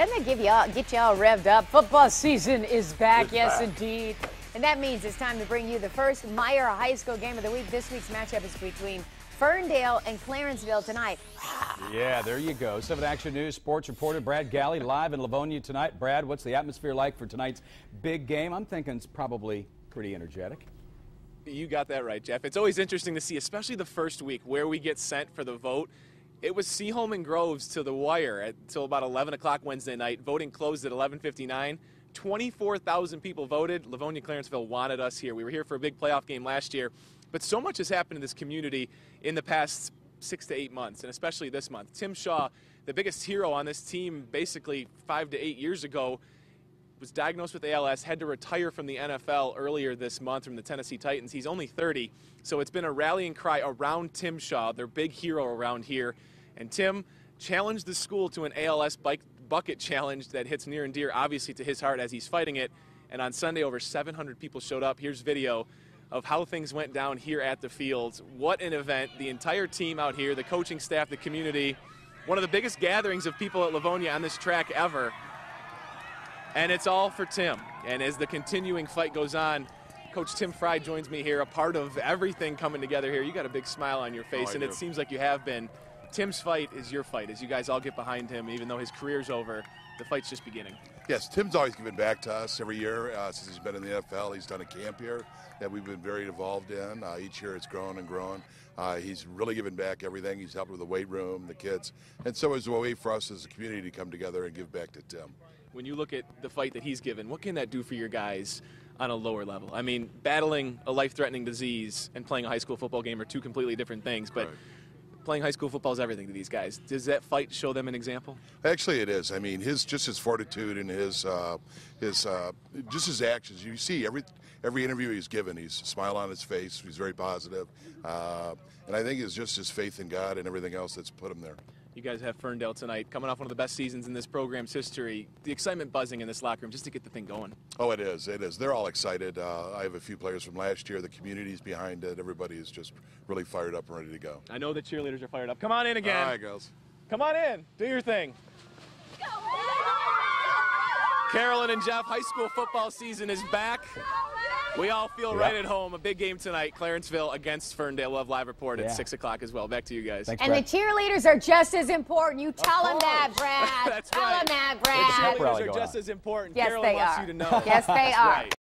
Doesn't that give you all, get you all revved up? Football season is back, It's yes back. indeed. And that means it's time to bring you the first Meijer High School game of the week. This week's matchup is between Ferndale and Clarenceville tonight. Yeah, there you go. 7 Action News sports reporter Brad Galli live in Livonia tonight. Brad, what's the atmosphere like for tonight's big game? I'm thinking it's probably pretty energetic. You got that right, Jeff. It's always interesting to see, especially the first week, where we get sent for the vote. It was Seaholm and Groves to the wire until about 11 o'clock Wednesday night. Voting closed at 11:59. 24,000 people voted. Livonia Clarenceville wanted us here. We were here for a big playoff game last year, but so much has happened in this community in the past six to eight months, and especially this month. Tim Shaw, the biggest hero on this team, basically five to eight years ago, was diagnosed with ALS, had to retire from the NFL earlier this month from the Tennessee Titans. He's only 30, so it's been a rallying cry around Tim Shaw, their big hero around here. And Tim challenged the school to an ALS ice bucket challenge that hits near and dear, obviously, to his heart as he's fighting it. And on Sunday, over 700 people showed up. Here's video of how things went down here at the fields. What an event. The entire team out here, the coaching staff, the community. One of the biggest gatherings of people at Livonia on this track ever. And it's all for Tim. And as the continuing fight goes on, Coach Tim Fry joins me here, a part of everything coming together here. You got a big smile on your face, Oh, and do. it seems like you have been. Tim's fight is your fight as you guys all get behind him, even though his career's over. The fight's just beginning. Yes, Tim's always given back to us every year uh, since he's been in the NFL. He's done a camp here that we've been very involved in. Uh, each year it's grown and grown. Uh, he's really given back everything. He's helped with the weight room, the kids, and so it's a way for us as a community to come together and give back to Tim. When you look at the fight that he's given, what can that do for your guys on a lower level? I mean, battling a life threatening disease and playing a high school football game are two completely different things, but Right. playing high school football is everything to these guys. Does that fight show them an example? Actually, it is. I mean, his just his fortitude and his uh, his uh, just his actions. You see every every interview he's given, he's a smile on his face. He's very positive, uh, and I think it's just his faith in God and everything else that's put him there. You guys have Ferndale tonight, coming off one of the best seasons in this program's history. The excitement buzzing in this locker room just to get the thing going. Oh, it is. It is. They're all excited. Uh, I have a few players from last year. The community's behind it. Everybody is just really fired up and ready to go. I know the cheerleaders are fired up. Come on in again. All right, girls. Come on in. Do your thing. Carolyn and Jeff, high school football season is back. We all feel right at home. A big game tonight, Clarenceville against Ferndale. Love live report at Yeah. 6 o'clock as well. Back to you guys. Thanks, And the cheerleaders are just as important. You tell them that, Brad. That's tell right. them that, Brad. pep rally cheerleaders are just on. as important. Yes, Carolyn they wants are. you to know. Yes, they That's are. right.